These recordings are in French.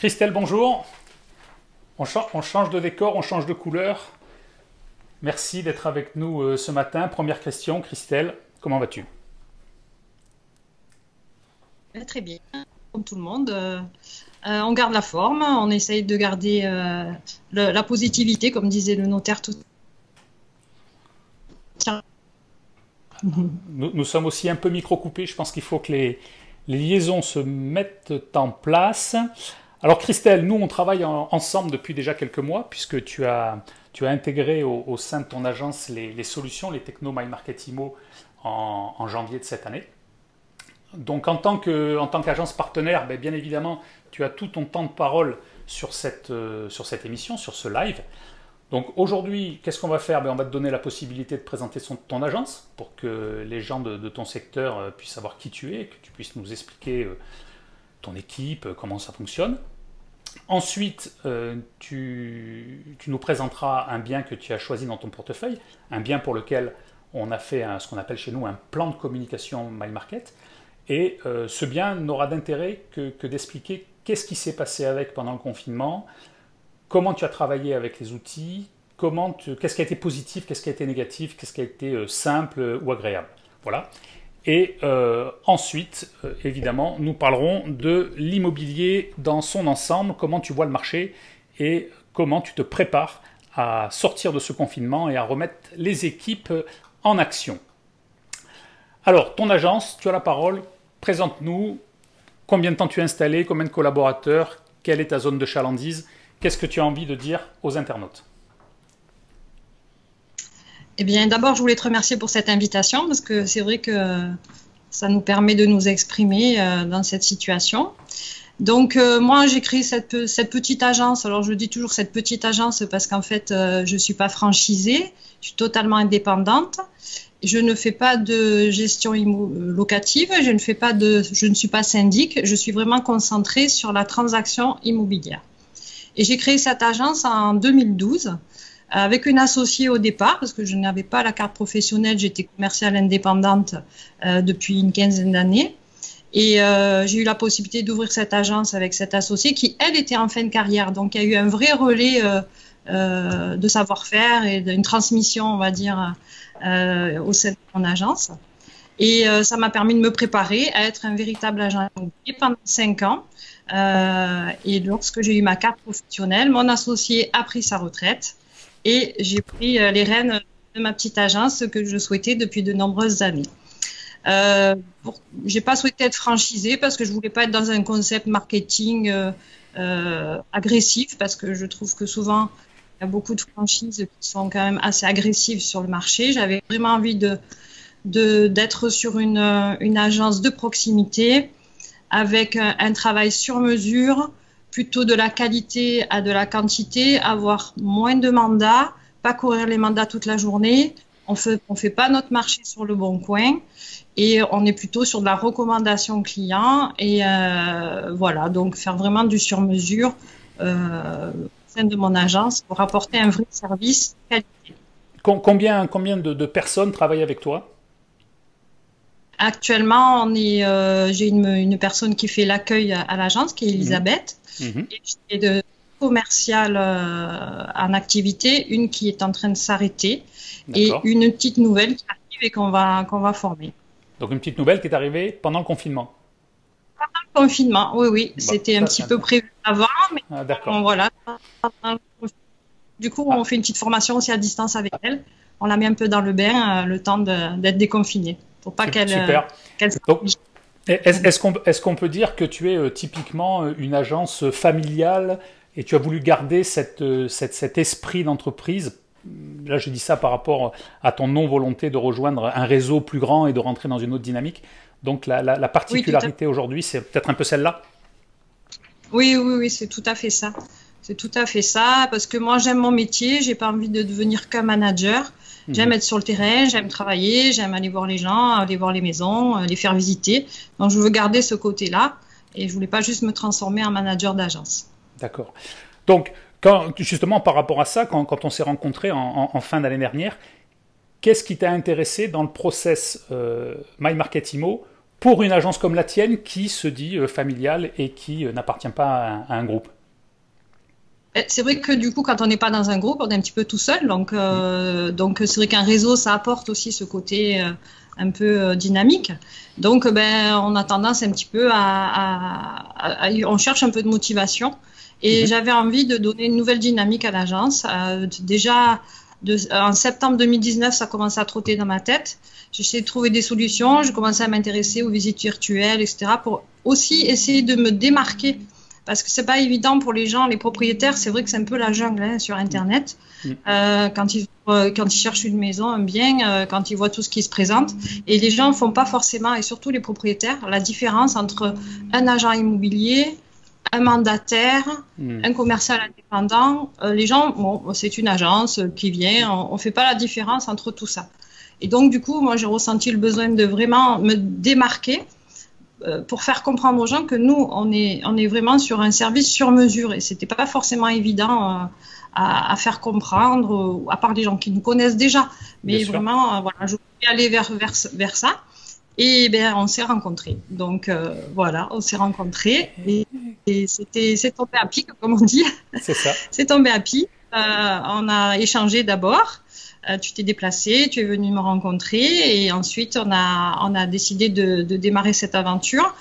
Christelle, bonjour. On, change de décor, on change de couleur. Merci d'être avec nous euh, ce matin. Première question, Christelle, comment vas-tu? Très bien, comme tout le monde. Euh, euh, on garde la forme, on essaye de garder la positivité, comme disait le notaire tout nous, nous, sommes aussi un peu micro-coupés. Je pense qu'il faut que les, les liaisons se mettent en place. Alors Christelle, nous on travaille ensemble depuis déjà quelques mois puisque tu as, intégré au, sein de ton agence les, solutions, les techno My Marketimo en, janvier de cette année. Donc en tant qu'agence partenaire, ben, bien évidemment, tu as tout ton temps de parole sur cette, euh, sur cette émission, sur ce live. Donc aujourd'hui, qu'est-ce qu'on va faire? Ben, On va te donner la possibilité de présenter ton agence pour que les gens de, ton secteur euh, puissent savoir qui tu es, que tu puisses nous expliquer euh, ton équipe, comment ça fonctionne. Ensuite, euh, tu, nous présenteras un bien que tu as choisi dans ton portefeuille, un bien pour lequel on a fait ce qu'on appelle chez nous un plan de communication My Market. Et euh, ce bien n'aura d'intérêt que, d'expliquer qu'est-ce qui s'est passé avec pendant le confinement, comment tu as travaillé avec les outils, qu'est-ce qui a été positif, qu'est-ce qui a été négatif, qu'est-ce qui a été euh, simple ou agréable. Voilà. Et euh, ensuite, euh, évidemment, nous parlerons de l'immobilier dans son ensemble, comment tu vois le marché et comment tu te prépares à sortir de ce confinement et à remettre les équipes en action. Alors, ton agence, tu as la parole, présente-nous combien de temps tu es installé, combien de collaborateurs, quelle est ta zone de chalandise, qu'est-ce que tu as envie de dire aux internautes? Eh bien, d'abord, je voulais te remercier pour cette invitation parce que c'est vrai que ça nous permet de nous exprimer euh, dans cette situation. Donc, euh, moi, j'ai créé cette, petite agence. Alors, je dis toujours cette petite agence parce qu'en fait, euh, je ne suis pas franchisée, je suis totalement indépendante. Je ne fais pas de gestion locative, je ne, fais pas de, je ne suis pas syndic, je suis vraiment concentrée sur la transaction immobilière. Et j'ai créé cette agence en 2012 avec une associée au départ, parce que je n'avais pas la carte professionnelle, j'étais commerciale indépendante euh, depuis une quinzaine d'années. Et euh, j'ai eu la possibilité d'ouvrir cette agence avec cette associée qui, elle, était en fin de carrière. Donc, il y a eu un vrai relais euh, euh de savoir-faire et d'une transmission, on va dire, euh, au sein de mon agence. Et euh, ça m'a permis de me préparer à être un véritable agent immobilier pendant cinq ans. et lorsque j'ai eu ma carte professionnelle, mon associé a pris sa retraite et j'ai pris euh, les rênes de ma petite agence que je souhaitais depuis de nombreuses années. Euh, j'ai pas souhaité être franchisée parce que je voulais pas être dans un concept marketing euh, euh, agressif parce que je trouve que souvent il y a beaucoup de franchises qui sont quand même assez agressives sur le marché. J'avais vraiment envie de d'être sur une, une, agence de proximité avec un, un, travail sur mesure plutôt de la qualité à de la quantité, avoir moins de mandats, pas courir les mandats toute la journée. On fait, on fait pas notre marché sur le bon coin et on est plutôt sur de la recommandation client et euh, voilà donc faire vraiment du sur-mesure euh, au sein de mon agence pour apporter un vrai service qualité. Combien, combien de, personnes travaillent avec toi? Actuellement, on est, euh, j'ai une, une, personne qui fait l'accueil à, l'agence, qui est Elisabeth. Mhm. Et de commerciales euh, en activité, une qui est en train de s'arrêter et une petite nouvelle qui arrive et qu'on va, qu'on va former. Donc une petite nouvelle qui est arrivée pendant le confinement Pendant le confinement, oui, oui. C'était un petit peu prévu avant, mais ah, voilà. Du coup, on ah. fait une petite formation aussi à distance avec elle. On la met un peu dans le bain, euh, le temps d'être déconfinée, pour pas qu'elle. Super. Est-ce qu'on peut dire que tu es euh, typiquement euh, une agence familiale et tu as voulu garder euh, cet esprit d'entreprise? Là, je dis ça par rapport à ton non-volonté de rejoindre un réseau plus grand et de rentrer dans une autre dynamique. Donc la, particularité aujourd'hui, c'est peut-être un peu celle-là Oui, oui, oui, c'est tout à fait ça. C'est tout à fait ça, parce que moi j'aime mon métier, j'ai pas envie de devenir qu'un manager. J'aime mhm. être sur le terrain, j'aime travailler, j'aime aller voir les gens, aller voir les maisons, euh, les faire visiter. Donc je veux garder ce côté-là et je voulais pas juste me transformer en manager d'agence. D'accord. Donc quand, justement par rapport à ça, quand, on s'est rencontrés en, fin d'année dernière, qu'est-ce qui t'a intéressé dans le process euh, My Market pour une agence comme la tienne qui se dit familiale et qui n'appartient pas à un groupe? C'est vrai que du coup, quand on n'est pas dans un groupe, on est un petit peu tout seul. Donc, euh, donc c'est vrai qu'un réseau, ça apporte aussi ce côté euh, un peu euh, dynamique. Donc, ben, on a tendance un petit peu à, on cherche un peu de motivation. Et mhm. j'avais envie de donner une nouvelle dynamique à l'agence. déjà, de, en septembre 2019, ça commençait à trotter dans ma tête. J'essayais de trouver des solutions. Je commençais à m'intéresser aux visites virtuelles, etc., pour aussi essayer de me démarquer parce que c'est pas évident pour les gens, les propriétaires. C'est vrai que c'est un peu la jungle hein, sur Internet. Mm. Euh, quand ils euh, quand ils cherchent une maison, un bien, euh, quand ils voient tout ce qui se présente, et les gens font pas forcément, et surtout les propriétaires, la différence entre un agent immobilier, un mandataire, mm. un commercial indépendant. les gens, bon, c'est une agence qui vient. On, on fait pas la différence entre tout ça. Et donc du coup, moi j'ai ressenti le besoin de vraiment me démarquer pour faire comprendre aux gens que nous, on est, on est vraiment sur un service sur mesure et c'était pas forcément évident euh, à, à, faire comprendre, à part des gens qui nous connaissent déjà. Mais vraiment, euh, voilà, je voulais aller vers, vers, vers ça. Et ben, on s'est rencontrés. Donc voilà, on s'est rencontrés et, et c'était, c'est tombé à pic, comme on dit. C'est ça. c'est tombé à pic. on a échangé d'abord. Euh, tu t'es déplacé, tu es venu me rencontrer et ensuite on a, on a décidé de, de démarrer cette aventure.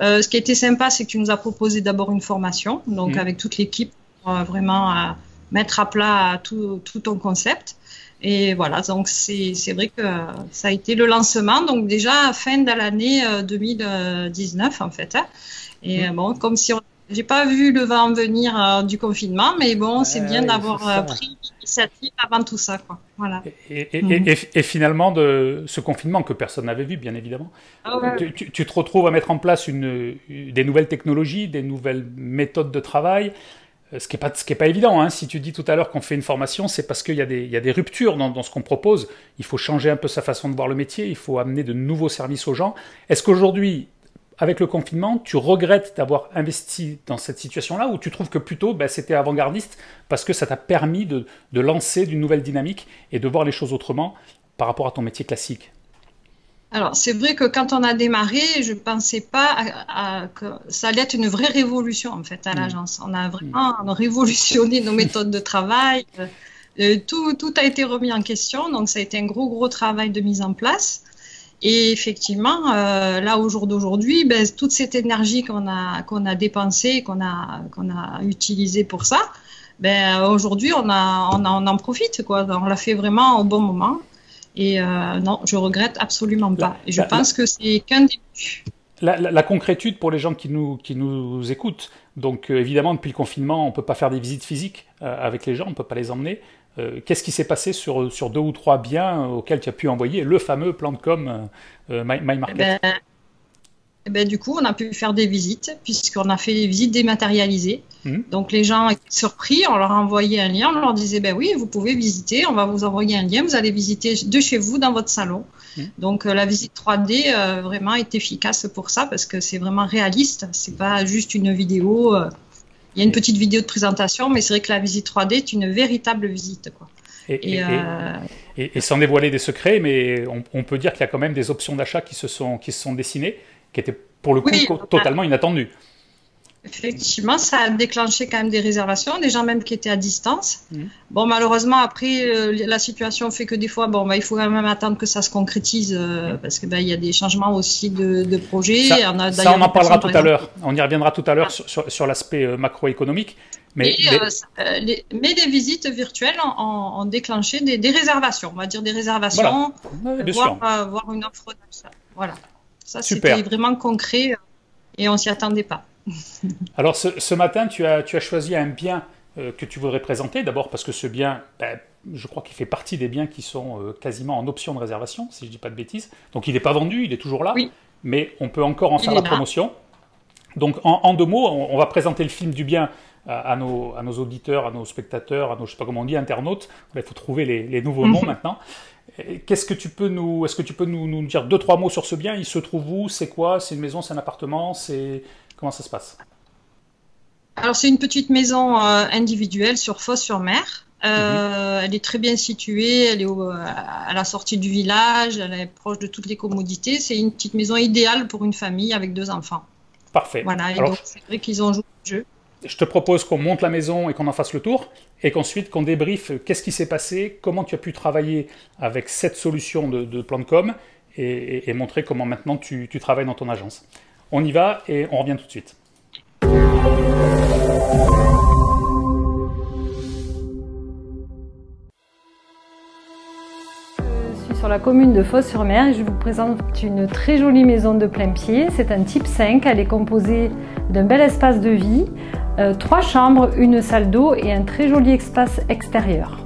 Euh, ce qui a été sympa, c'est que tu nous as proposé d'abord une formation, donc mmh. avec toute l'équipe, pour vraiment euh, mettre à plat tout, tout, ton concept. Et voilà, donc c'est vrai que ça a été le lancement, donc déjà fin de l'année 2019 en fait. Hein. Et mmh. bon, comme si on j'ai pas vu le vent venir euh, du confinement, mais bon, c'est bien d'avoir euh, pris l'initiative avant tout ça, quoi. Voilà. Et, mhm. et, finalement, de ce confinement que personne n'avait vu, bien évidemment, ah tu, tu, te retrouves à mettre en place une, des nouvelles technologies, des nouvelles méthodes de travail. Euh, ce qui n'est pas, ce qui est pas évident. Hein. Si tu dis tout à l'heure qu'on fait une formation, c'est parce qu'il y, y, a des ruptures dans, dans ce qu'on propose. Il faut changer un peu sa façon de voir le métier, il faut amener de nouveaux services aux gens. Est-ce qu'aujourd'hui, avec le confinement, tu regrettes d'avoir investi dans cette situation-là ou tu trouves que plutôt ben, c'était avant-gardiste parce que ça t'a permis de, lancer d'une nouvelle dynamique et de voir les choses autrement par rapport à ton métier classique? Alors, c'est vrai que quand on a démarré, je ne pensais pas que ça allait être une vraie révolution, en fait, à mmh. l'agence. On a vraiment révolutionné nos méthodes de travail. Euh, tout, tout, a été remis en question, donc ça a été un gros, gros travail de mise en place. Et effectivement, euh, là au jour d'aujourd'hui, ben, toute cette énergie qu'on a qu'on a dépensée, qu'on a qu'on a utilisée pour ça, ben aujourd'hui on a, on on en profite quoi. On l'a fait vraiment au bon moment. Et euh, non, je regrette absolument pas. Et je pense que c'est qu'un début. La, la, concrétude pour les gens qui nous, qui nous écoutent. Donc euh, évidemment, depuis le confinement, on ne peut pas faire des visites physiques avec les gens, on ne peut pas les emmener. Euh, qu'est-ce qui s'est passé sur, sur deux ou trois biens auxquels tu as pu envoyer le fameux plan de com euh, MyMarket eh ben, eh ben, Du coup, on a pu faire des visites, puisqu'on a fait des visites dématérialisées. Hmm. Donc les gens étaient surpris, on leur a envoyé un lien, on leur disait ben oui, vous pouvez visiter, on va vous envoyer un lien, vous allez visiter de chez vous dans votre salon. Hmm. Donc euh, la visite 3D vraiment est efficace pour ça parce que c'est vraiment réaliste, c'est pas juste une vidéo il y a une petite vidéo de présentation, mais c'est vrai que la visite 3D est une véritable visite. Quoi. Et, euh, sans dévoiler des secrets, mais on, peut dire qu'il y a quand même des options d'achat qui, se sont, qui se sont dessinées, qui étaient pour le coup totalement inattendues. Effectivement, ça a déclenché quand même des réservations, des gens même qui étaient à distance. Mmh. Bon, malheureusement, après, euh, la situation fait que des fois, bon, bah, il faut quand même attendre que ça se concrétise euh, mmh. parce qu'il bah, y a des changements aussi de, de projets. Ça, on, ça, on en parlera tout à l'heure. On y reviendra tout à l'heure sur, sur, l'aspect euh, macroéconomique. Mais, mais des visites virtuelles ont, déclenché des, des, réservations, on va dire des réservations, voir, voir, une offre d'achat. Voilà. Ça, c'était vraiment concret et on s'y attendait pas. Alors ce, matin, tu as, tu as choisi un bien euh, que tu voudrais présenter, d'abord parce que ce bien, ben, je crois qu'il fait partie des biens qui sont euh, quasiment en option de réservation, si je ne dis pas de bêtises. Donc il n'est pas vendu, il est toujours là, mais on peut encore en faire la promotion. Donc en, deux mots, on, va présenter le film du bien à, nos, à, nos, auditeurs, à nos spectateurs, à nos, je sais pas comment on dit, internautes. Il faut trouver les, nouveaux noms maintenant. Qu'est-ce que tu peux nous, est-ce que tu peux nous, nous, dire deux trois mots sur ce bien? Il se trouve où? C'est quoi? C'est une maison? C'est un appartement? C'est Comment ça se passe? Alors, c'est une petite maison euh, individuelle sur Fosse-sur-Mer. Euh, elle est très bien située, elle est à la sortie du village, elle est proche de toutes les commodités. C'est une petite maison idéale pour une famille avec deux enfants. Parfait. Voilà, et donc c'est vrai qu'ils ont joué au jeu. Je te propose qu'on monte la maison et qu'on en fasse le tour, et qu'ensuite qu'on débriefe qu'est-ce qui s'est passé, comment tu as pu travailler avec cette solution de, de plan de com, et, montrer comment maintenant tu travailles dans ton agence. On y va et on revient tout de suite. sur la commune de Fos-sur-Mer et je vous présente une très jolie maison de plein pied. C'est un type 5, elle est composée d'un bel espace de vie, euh, trois chambres, une salle d'eau et un très joli espace extérieur.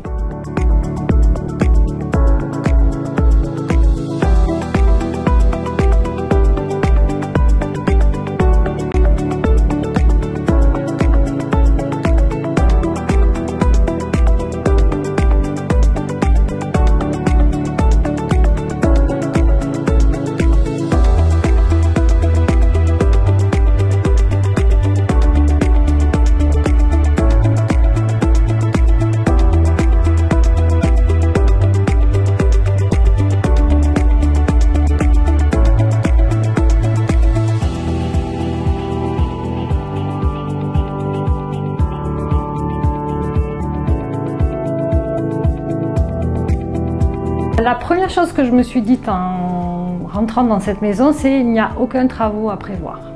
Première chose que je me suis dite en rentrant dans cette maison, c'est il n'y a aucun travaux à prévoir.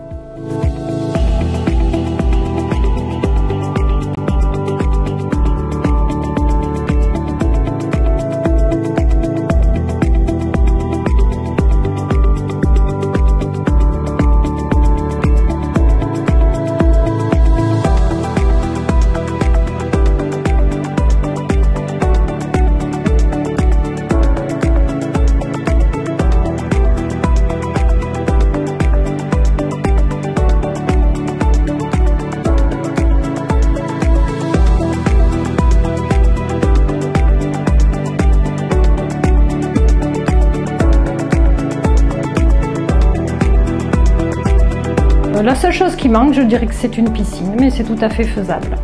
La seule chose qui manque, je dirais que c'est une piscine, mais c'est tout à fait faisable.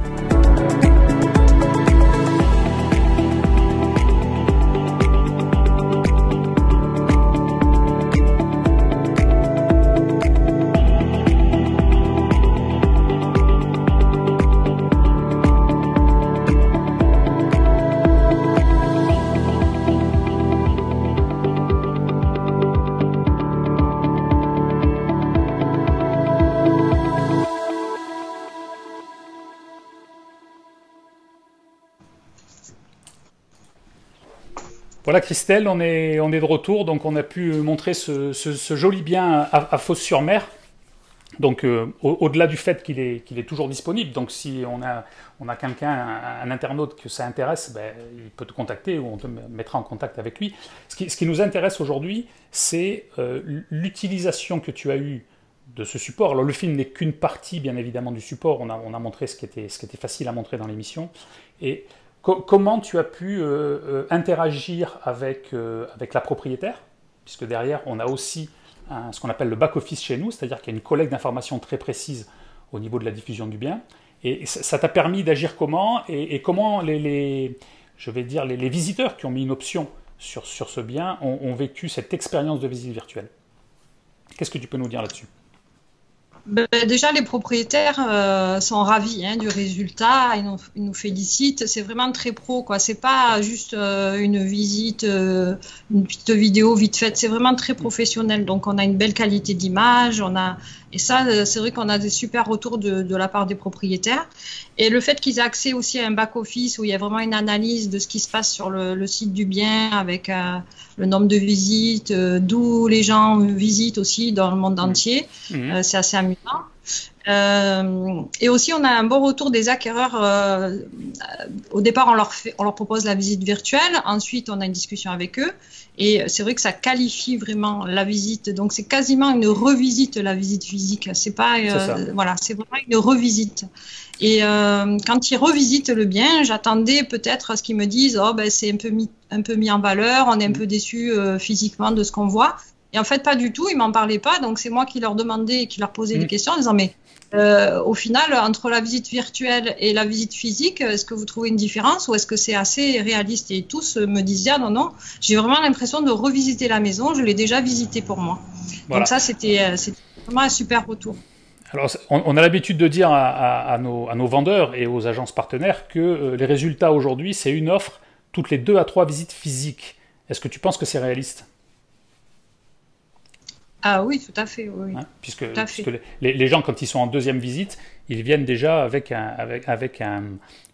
Voilà Christelle, on est, on est de retour, donc on a pu montrer ce, joli bien à, à Fos-sur-Mer. Donc euh, au-delà du fait qu'il est, est toujours disponible, donc si on a, on a quelqu'un, un, internaute que ça intéresse, ben, il peut te contacter ou on te mettra en contact avec lui. Ce qui, ce qui nous intéresse aujourd'hui, c'est euh, l'utilisation que tu as eue de ce support. Alors le film n'est qu'une partie bien évidemment du support, on a, on a montré ce qui, était, ce qui était facile à montrer dans l'émission, et comment tu as pu euh, euh, interagir avec, euh, avec la propriétaire? Puisque derrière, on a aussi ce qu'on appelle le back-office chez nous, c'est-à-dire qu'il y a une collecte d'informations très précise au niveau de la diffusion du bien. Et ça t'a permis d'agir comment? Et, comment les, je vais dire, les, visiteurs qui ont mis une option sur, sur ce bien ont, ont vécu cette expérience de visite virtuelle? Qu'est-ce que tu peux nous dire là-dessus? Ben, déjà, les propriétaires euh, sont ravis hein, du résultat. Ils nous, félicitent. C'est vraiment très pro, quoi. C'est pas juste euh, une visite, euh, une petite vidéo vite faite. C'est vraiment très professionnel. Donc, on a une belle qualité d'image. On a et ça, c'est vrai qu'on a des super retours de, de, la part des propriétaires. Et le fait qu'ils aient accès aussi à un back office où il y a vraiment une analyse de ce qui se passe sur le, le site du bien avec le nombre de visites, d'où les gens visitent aussi dans le monde entier. Mmh. c'est assez amusant. Euh, et aussi, on a un bon retour des acquéreurs. Euh, au départ, on leur, fait, on leur propose la visite virtuelle. Ensuite, on a une discussion avec eux. Et c'est vrai que ça qualifie vraiment la visite. Donc, c'est quasiment une revisite, la visite physique. C'est pas, euh, voilà, c'est vraiment une revisite. Et quand ils revisitent le bien, j'attendais peut-être à ce qu'ils me disent, oh ben c'est un peu mis, un peu mis en valeur, on est un peu déçu physiquement de ce qu'on voit. Et en fait, pas du tout, ils m'en parlaient pas. Donc, c'est moi qui leur demandais et qui leur posais des Mm. questions en disant, mais euh, au final, entre la visite virtuelle et la visite physique, est-ce que vous trouvez une différence ou est-ce que c'est assez réaliste Et tous me disaient, ah non, non, j'ai vraiment l'impression de revisiter la maison, je l'ai déjà visitée pour moi. Voilà. Donc ça, c'était euh, c'était vraiment un super retour. Alors, on, a l'habitude de dire à, à- à nos, à nos vendeurs et aux agences partenaires que euh, les résultats aujourd'hui, c'est une offre toutes les deux à trois visites physiques. Est-ce que tu penses que c'est réaliste? Ah oui, tout à fait, oui. hein puisque, Tout à fait. puisque les, les gens, quand ils sont en deuxième visite, ils viennent déjà avec, un, avec, avec un-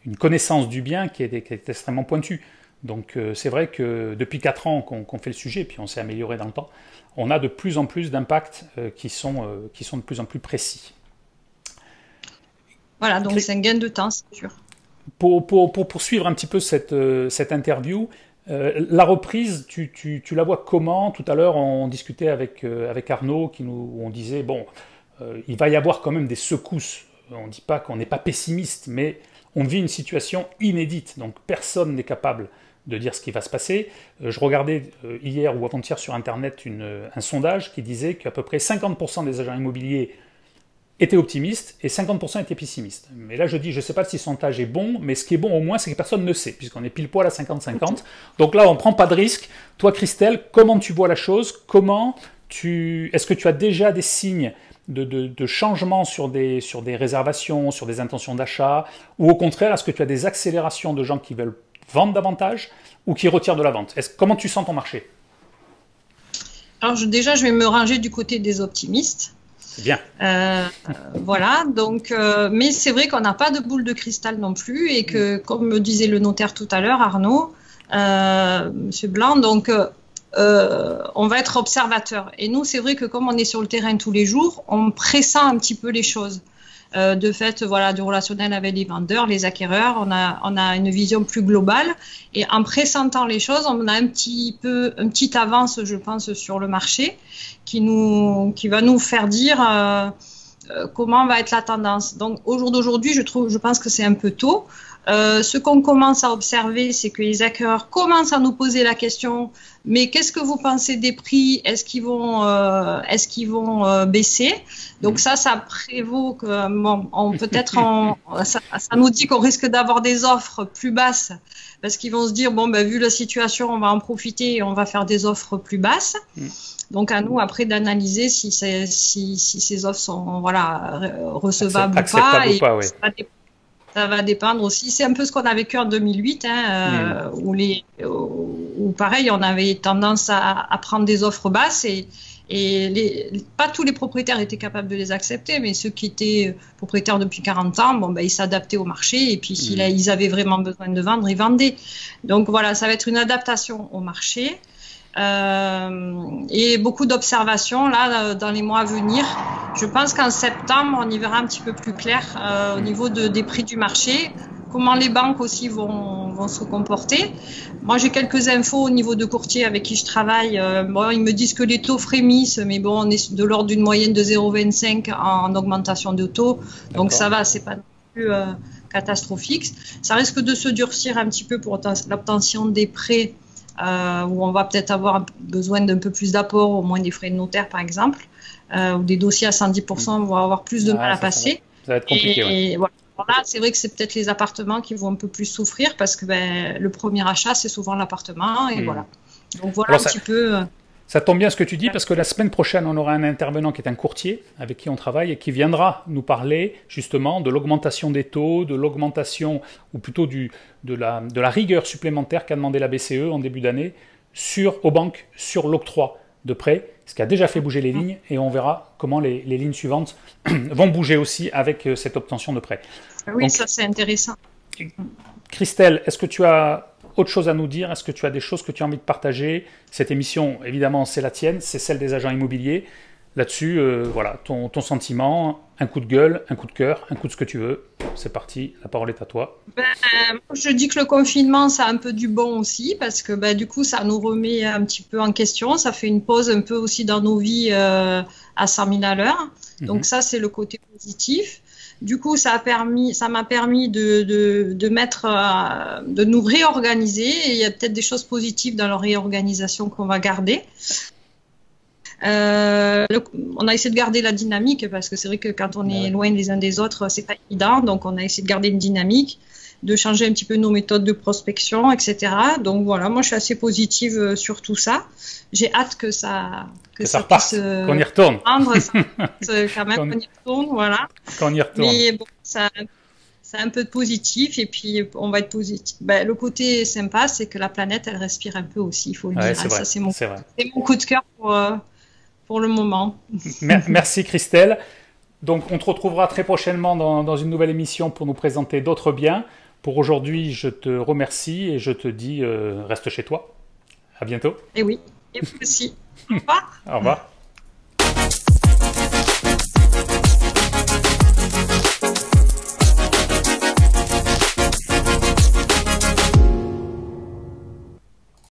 une connaissance du bien qui est, qui est extrêmement pointue. Donc, euh, c'est vrai que depuis quatre ans qu'on fait le sujet, puis on s'est amélioré dans le temps, on a de plus en plus d'impacts euh, qui, sont, euh, qui sont de plus en plus précis. Voilà, donc c'est un gain de temps, c'est sûr. Pour, pour, pour poursuivre un petit peu cette, cette interview, euh, la reprise, tu, la vois comment? Tout à l'heure, on discutait avec, euh, Arnaud, qui nous, on disait, bon, euh, il va y avoir quand même des secousses. On ne dit pas qu'on n'est pas pessimiste, mais on vit une situation inédite, donc personne n'est capable de dire ce qui va se passer. Je regardais hier ou avant-hier sur Internet un sondage qui disait qu'à peu près 50% des agents immobiliers étaient optimistes et 50% étaient pessimistes. Mais là, je dis, je ne sais pas si ce sondage est bon, mais ce qui est bon au moins, c'est que personne ne sait, puisqu'on est pile poil à 50-50. Donc là, on ne prend pas de risque. Toi, Christelle, comment tu vois la chose? Comment tu... Est-ce que tu as déjà des signes de, de, de changement sur des, sur des réservations, sur des intentions d'achat? Ou au contraire, est-ce que tu as des accélérations de gens qui veulent vendre davantage ou qui retirent de la vente? Est Comment tu sens ton marché? Alors je- déjà, je vais me ranger du côté des optimistes. Bien. Euh, voilà, donc, euh, mais c'est vrai qu'on n'a pas de boule de cristal non plus et que, comme me disait le notaire tout à l'heure, Arnaud, euh, Monsieur Blanc, donc euh, on va être observateur. Et nous, c'est vrai que comme on est sur le terrain tous les jours, on pressent un petit peu les choses. Euh, de fait, voilà, du relationnel avec les vendeurs, les acquéreurs, on a, on a une vision plus globale. Et en pressentant les choses, on a un petit peu, une petite avance, je pense, sur le marché qui nous, qui va nous faire dire euh, euh, comment va être la tendance. Donc au jour d'aujourd'hui, je trouve, je pense que c'est un peu tôt. Euh, ce qu'on commence à observer, c'est que les acquéreurs commencent à nous poser la question mais qu'est-ce que vous pensez des prix? Est-ce qu'ils vont, euh, est-ce qu'ils vont euh, baisser? Donc ça, ça prévaut que bon, on peut-être ça, ça nous dit qu'on risque d'avoir des offres plus basses parce qu'ils vont se dire bon ben vu la situation, on va en profiter et on va faire des offres plus basses. Mm. Donc à nous après d'analyser si, c'est- si, si ces offres sont voilà re- recevables ou pas. ou et pas, oui. ça ça va dépendre aussi. C'est un peu ce qu'on a vécu en 2008, hein, euh, où, les, où pareil, on avait tendance à, à prendre des offres basses et, et les, pas tous les propriétaires étaient capables de les accepter, mais ceux qui étaient propriétaires depuis 40 ans, bon, ben, ils s'adaptaient au marché et puis s'ils ils avaient vraiment besoin de vendre, ils vendaient. Donc voilà, ça va être une adaptation au marché. Euh, et beaucoup d'observations là dans les mois à venir. Je pense qu'en septembre, on y verra un petit peu plus clair euh, au niveau de, des prix du marché, comment les banques aussi vont, vont se comporter. Moi, j'ai quelques infos au niveau de courtiers avec qui je travaille. Euh, bon, ils me disent que les taux frémissent, mais bon, on est de l'ordre d'une moyenne de 0,25 en augmentation de taux. Donc ça va, c'est pas non plus euh, catastrophique. Ça risque de se durcir un petit peu pour l'obtention des prêts euh, où on va peut-être avoir besoin d'un peu plus d'apport, au moins des frais de notaire par exemple, euh, ou des dossiers à 110% vont avoir plus de Ah, mal à ça, va. passer. Ça va être compliqué. Et, ouais. et voilà. Là, c'est vrai que c'est peut-être les appartements qui vont un peu plus souffrir parce que ben, le premier achat, c'est souvent l'appartement. Et Hmm. voilà. Donc voilà Alors un ça- petit peu. Ça tombe bien ce que tu dis parce que la semaine prochaine, on aura un intervenant qui est un courtier avec qui on travaille et qui viendra nous parler justement de l'augmentation des taux, de l'augmentation ou plutôt du, de, la, de la rigueur supplémentaire qu'a demandé la BCE en début d'année sur, aux banques sur l'octroi de prêts, ce qui a déjà fait bouger les lignes et on verra comment les, les lignes suivantes vont bouger aussi avec euh, cette obtention de prêts. Oui, Donc- ça c'est intéressant. Christelle, est-ce que tu as autre chose à nous dire Est-ce que tu as des choses que tu as envie de partager? Cette émission, évidemment, c'est la tienne, c'est celle des agents immobiliers. Là-dessus, euh, voilà, ton, ton sentiment, un coup de gueule, un coup de cœur, un coup de ce que tu veux. C'est parti, la parole est à toi. Ben, je dis que le confinement, ça a un peu du bon aussi, parce que ben, du coup, ça nous remet un petit peu en question. Ça fait une pause un peu aussi dans nos vies euh, à 100 000 à l'heure. Mhm. Donc ça, c'est le côté positif. Du coup, ça a permis, ça m'a permis de, de, de mettre, euh, de nous réorganiser. Et il y a peut-être des choses positives dans la réorganisation qu'on va garder. Euh, on a essayé de garder la dynamique parce que c'est vrai que quand on est loin les uns des autres, c'est pas évident. Donc, on a essayé de garder une dynamique, de changer un petit peu nos méthodes de prospection, etc. Donc voilà, moi je suis assez positive euh, sur tout ça. J'ai hâte que ça que, ça, repasse, euh, qu'on y retourne. Prendre, ça, quand même qu'on y retourne, voilà. Qu'on y retourne. Mais bon, ça, c'est un peu de positif et puis on va être positif. Ben, le côté sympa, c'est que la planète, elle respire un peu aussi, il faut le dire. ça, c'est mon, mon, coup de cœur pour, euh, pour le moment. Merci Christelle. Donc on te retrouvera très prochainement dans, dans une nouvelle émission pour nous présenter d'autres biens. Pour aujourd'hui, je te remercie et je te dis euh, reste chez toi. À bientôt. Et oui, et vous aussi. Au revoir.